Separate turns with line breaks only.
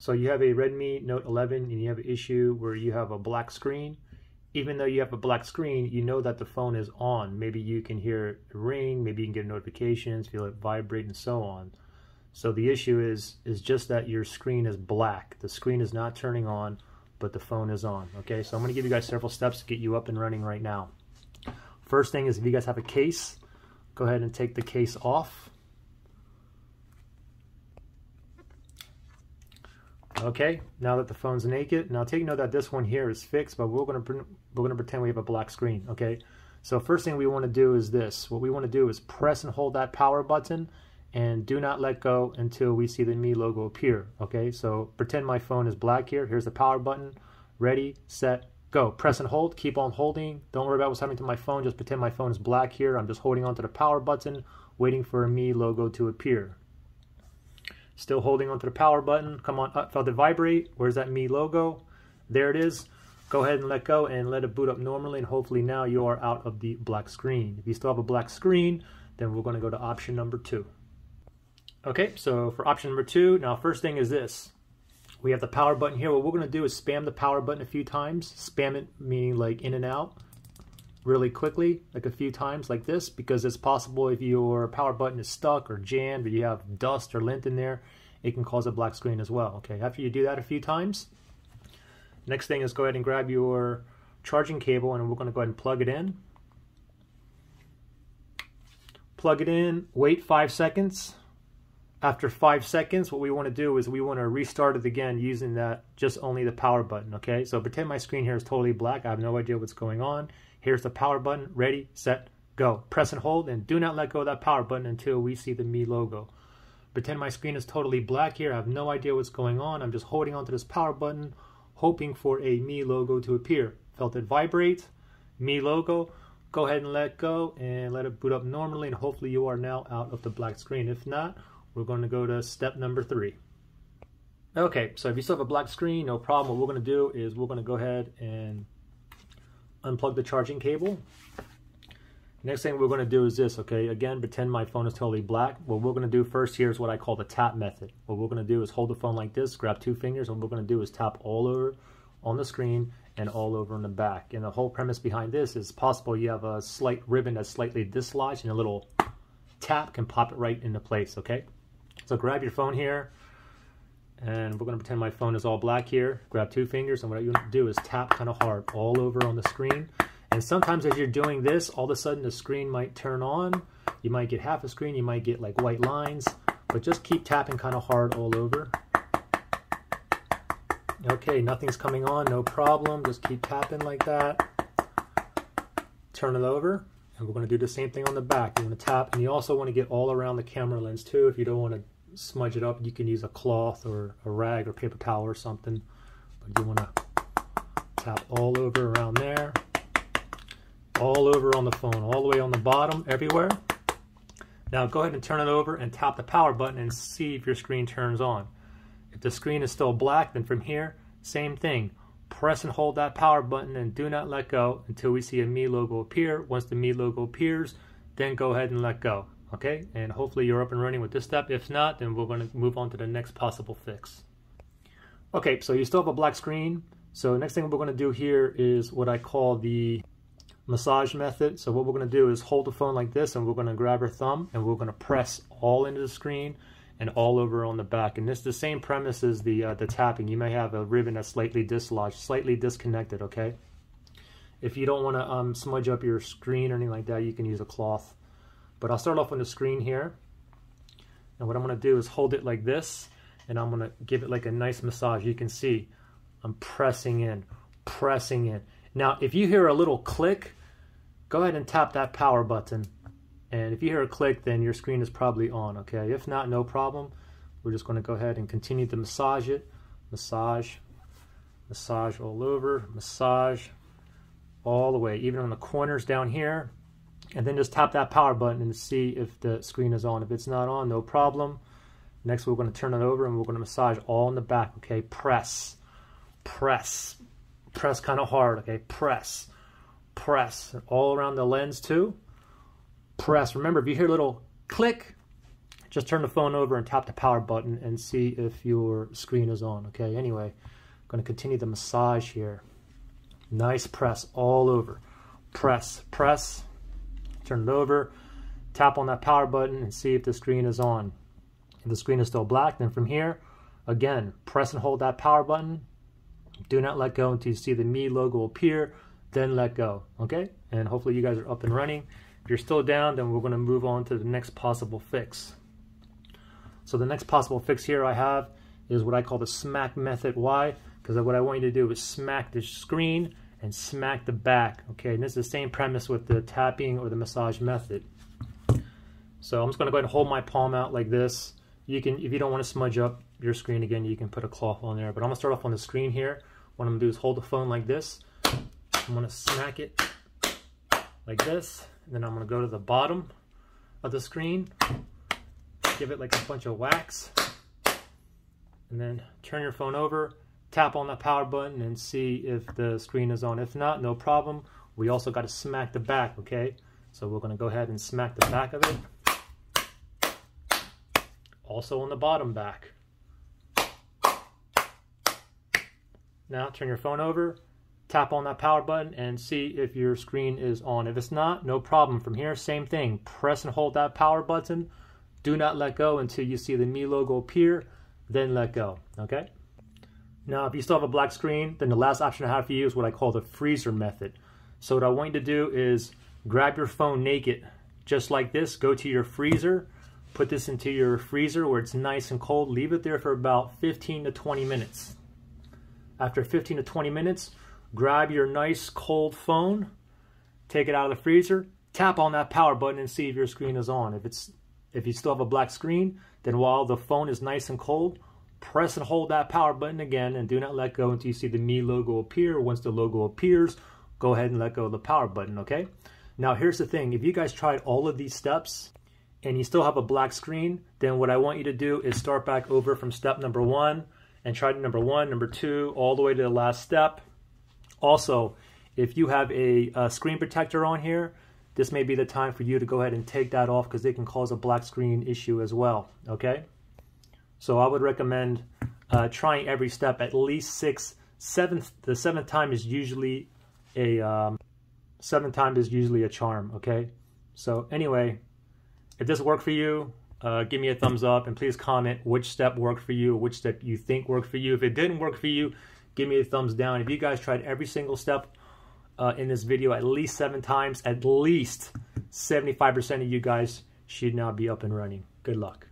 So you have a Redmi Note 11 and you have an issue where you have a black screen. Even though you have a black screen, you know that the phone is on. Maybe you can hear it ring, maybe you can get notifications, feel it vibrate and so on. So the issue is is just that your screen is black. The screen is not turning on, but the phone is on. Okay, so I'm gonna give you guys several steps to get you up and running right now. First thing is if you guys have a case, go ahead and take the case off. Okay, now that the phone's naked, now take note that this one here is fixed, but we're gonna we're gonna pretend we have a black screen. Okay, so first thing we want to do is this. What we want to do is press and hold that power button, and do not let go until we see the Mi logo appear. Okay, so pretend my phone is black here. Here's the power button. Ready, set, go. Press and hold. Keep on holding. Don't worry about what's happening to my phone. Just pretend my phone is black here. I'm just holding onto the power button, waiting for a Mi logo to appear. Still holding onto the power button. Come on up, felt it vibrate. Where's that Mi logo? There it is. Go ahead and let go and let it boot up normally and hopefully now you are out of the black screen. If you still have a black screen, then we're going to go to option number two. Okay, so for option number two, now first thing is this. We have the power button here. What we're going to do is spam the power button a few times. Spam it meaning like in and out really quickly, like a few times like this, because it's possible if your power button is stuck or jammed or you have dust or lint in there, it can cause a black screen as well. Okay, after you do that a few times, next thing is go ahead and grab your charging cable and we're going to go ahead and plug it in. Plug it in, wait five seconds. After five seconds, what we want to do is we want to restart it again using that just only the power button. Okay, so pretend my screen here is totally black. I have no idea what's going on. Here's the power button. Ready, set, go. Press and hold and do not let go of that power button until we see the Mi logo. Pretend my screen is totally black here. I have no idea what's going on. I'm just holding onto this power button, hoping for a Mi logo to appear. Felt it vibrate. Mi logo. Go ahead and let go and let it boot up normally and hopefully you are now out of the black screen. If not, we're going to go to step number three. Okay, so if you still have a black screen, no problem. What we're going to do is we're going to go ahead and unplug the charging cable. Next thing we're going to do is this, okay? Again, pretend my phone is totally black. What we're going to do first here is what I call the tap method. What we're going to do is hold the phone like this, grab two fingers, and what we're going to do is tap all over on the screen and all over on the back. And the whole premise behind this is possible you have a slight ribbon that's slightly dislodged and a little tap can pop it right into place, okay? So grab your phone here, and we're going to pretend my phone is all black here. Grab two fingers, and what you want to do is tap kind of hard all over on the screen. And sometimes as you're doing this, all of a sudden the screen might turn on. You might get half a screen, you might get like white lines, but just keep tapping kind of hard all over. Okay, nothing's coming on, no problem. Just keep tapping like that. Turn it over, and we're going to do the same thing on the back. You want to tap, and you also want to get all around the camera lens too if you don't want to smudge it up, you can use a cloth or a rag or paper towel or something. But you want to tap all over around there, all over on the phone, all the way on the bottom, everywhere. Now go ahead and turn it over and tap the power button and see if your screen turns on. If the screen is still black, then from here, same thing. Press and hold that power button and do not let go until we see a Mi logo appear. Once the Mi logo appears, then go ahead and let go okay? And hopefully you're up and running with this step. If not, then we're going to move on to the next possible fix. Okay, so you still have a black screen. So next thing we're going to do here is what I call the massage method. So what we're going to do is hold the phone like this and we're going to grab our thumb and we're going to press all into the screen and all over on the back. And this is the same premise as the, uh, the tapping. You may have a ribbon that's slightly dislodged, slightly disconnected, okay? If you don't want to um, smudge up your screen or anything like that, you can use a cloth. But I'll start off on the screen here. And what I'm to do is hold it like this. And I'm going to give it like a nice massage. You can see I'm pressing in, pressing in. Now, if you hear a little click, go ahead and tap that power button. And if you hear a click, then your screen is probably on, okay? If not, no problem. We're just going to go ahead and continue to massage it. Massage, massage all over, massage all the way, even on the corners down here and then just tap that power button and see if the screen is on. If it's not on, no problem. Next, we're going to turn it over and we're going to massage all in the back, okay? Press, press, press kind of hard, okay? Press, press, all around the lens too. Press. Remember, if you hear a little click, just turn the phone over and tap the power button and see if your screen is on. Okay, anyway, I'm going to continue the massage here. Nice press all over. Press, press, turn it over, tap on that power button and see if the screen is on. If the screen is still black, then from here, again, press and hold that power button. Do not let go until you see the Mi logo appear, then let go, okay? And hopefully you guys are up and running. If you're still down, then we're gonna move on to the next possible fix. So the next possible fix here I have is what I call the smack method. Why? Because what I want you to do is smack the screen and smack the back. Okay, and this is the same premise with the tapping or the massage method. So I'm just gonna go ahead and hold my palm out like this. You can, if you don't want to smudge up your screen again, you can put a cloth on there. But I'm gonna start off on the screen here. What I'm gonna do is hold the phone like this. I'm gonna smack it like this. And then I'm gonna go to the bottom of the screen give it like a bunch of whacks, and then turn your phone over, tap on the power button and see if the screen is on. If not, no problem. We also got to smack the back, okay? So we're going to go ahead and smack the back of it. Also on the bottom back. Now turn your phone over, tap on that power button and see if your screen is on. If it's not, no problem. From here, same thing. Press and hold that power button do not let go until you see the Mi logo appear, then let go, okay? Now, if you still have a black screen, then the last option I have for you is what I call the freezer method. So what I want you to do is grab your phone naked, just like this, go to your freezer, put this into your freezer where it's nice and cold, leave it there for about 15 to 20 minutes. After 15 to 20 minutes, grab your nice cold phone, take it out of the freezer, tap on that power button and see if your screen is on. If it's if you still have a black screen, then while the phone is nice and cold, press and hold that power button again and do not let go until you see the Mi logo appear. Once the logo appears, go ahead and let go of the power button, okay? Now here's the thing, if you guys tried all of these steps and you still have a black screen, then what I want you to do is start back over from step number one and try number one, number two, all the way to the last step. Also, if you have a, a screen protector on here, this may be the time for you to go ahead and take that off because it can cause a black screen issue as well, okay? So I would recommend uh, trying every step at least six, seventh, the seventh time is usually a, um, seventh time is usually a charm, okay? So anyway, if this worked for you, uh, give me a thumbs up and please comment which step worked for you, which step you think worked for you. If it didn't work for you, give me a thumbs down. If you guys tried every single step uh, in this video at least seven times, at least 75% of you guys should now be up and running. Good luck.